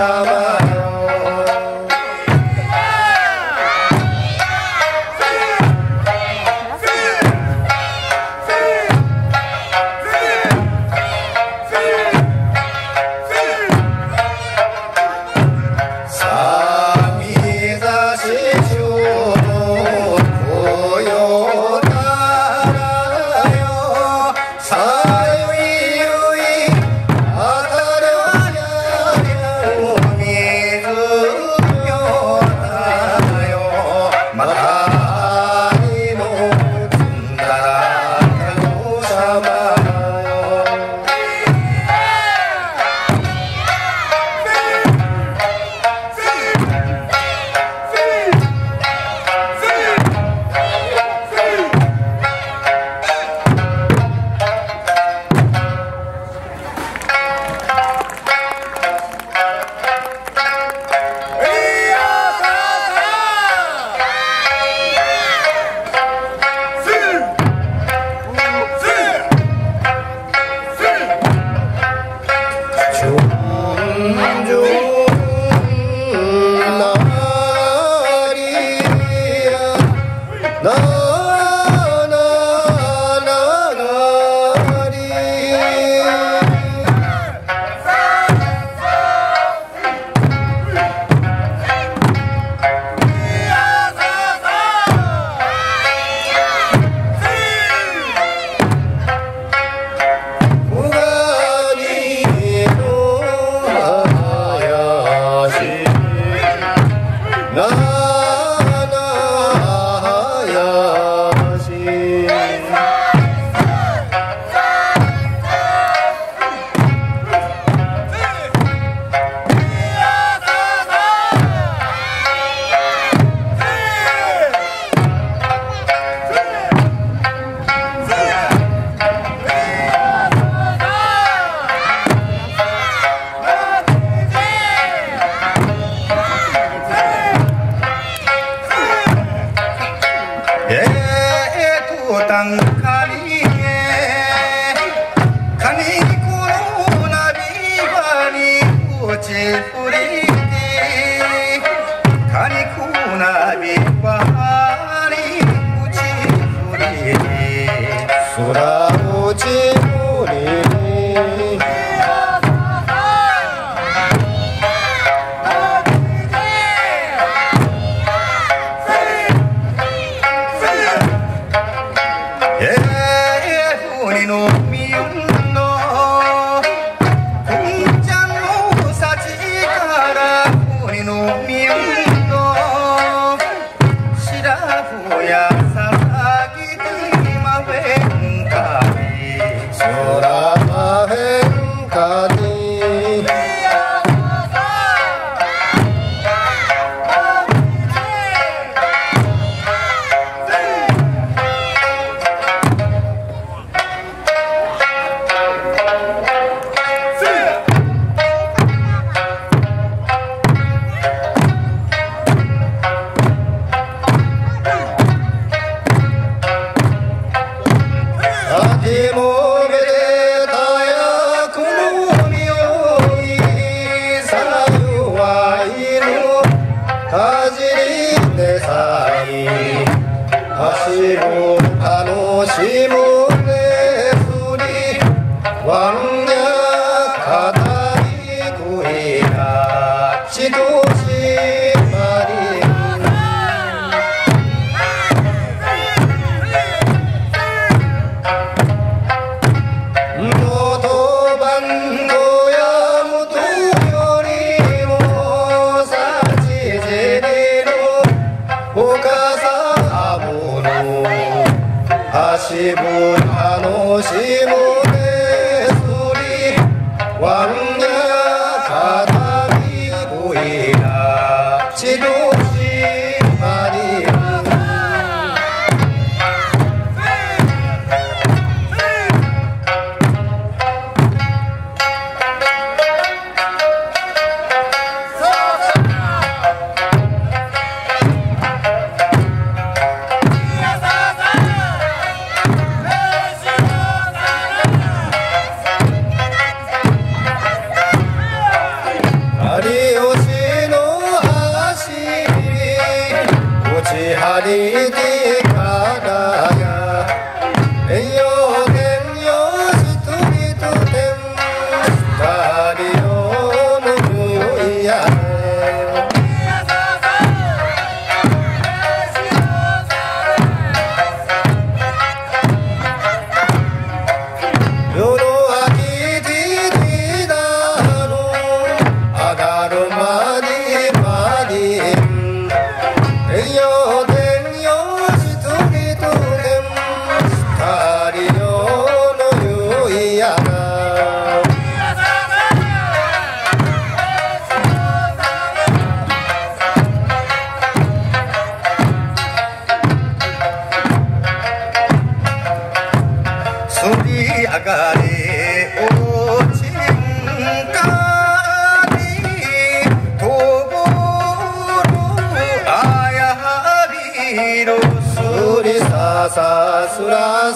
Shama. たんかに Sayonara. 다시 불 한오심을 소리 왕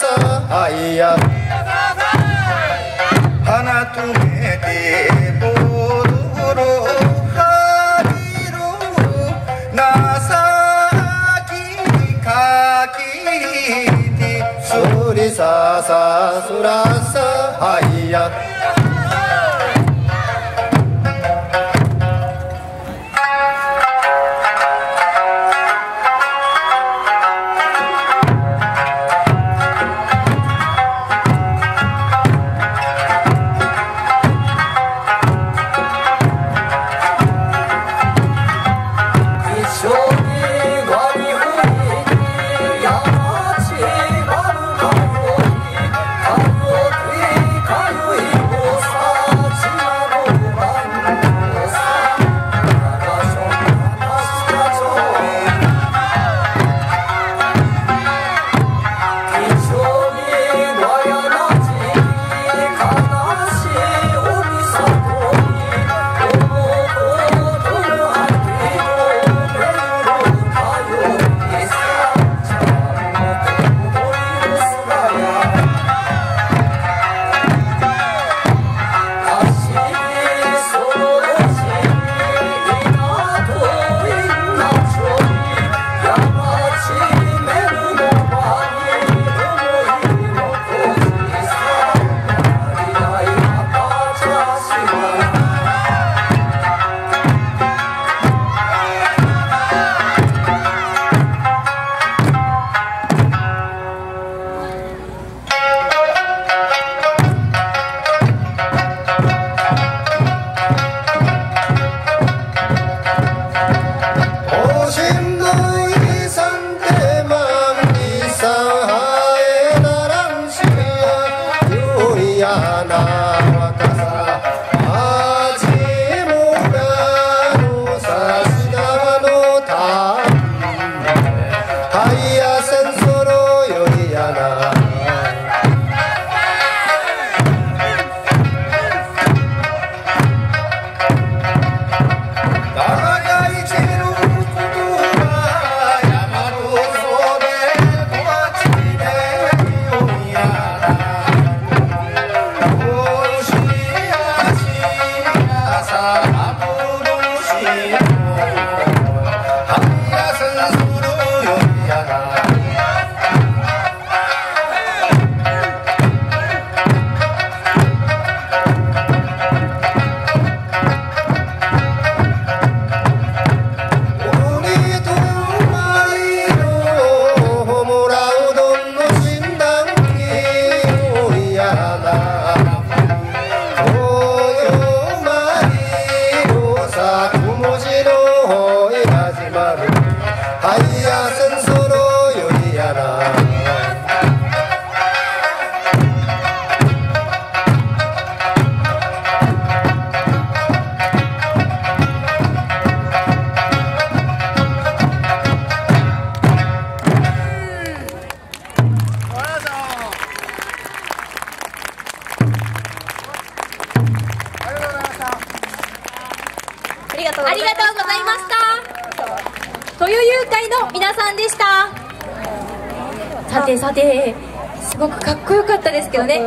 सहाय हन तुम्हें देवो दुरो हादिरो नासा की खाकी थी। सुर सा ですけどね。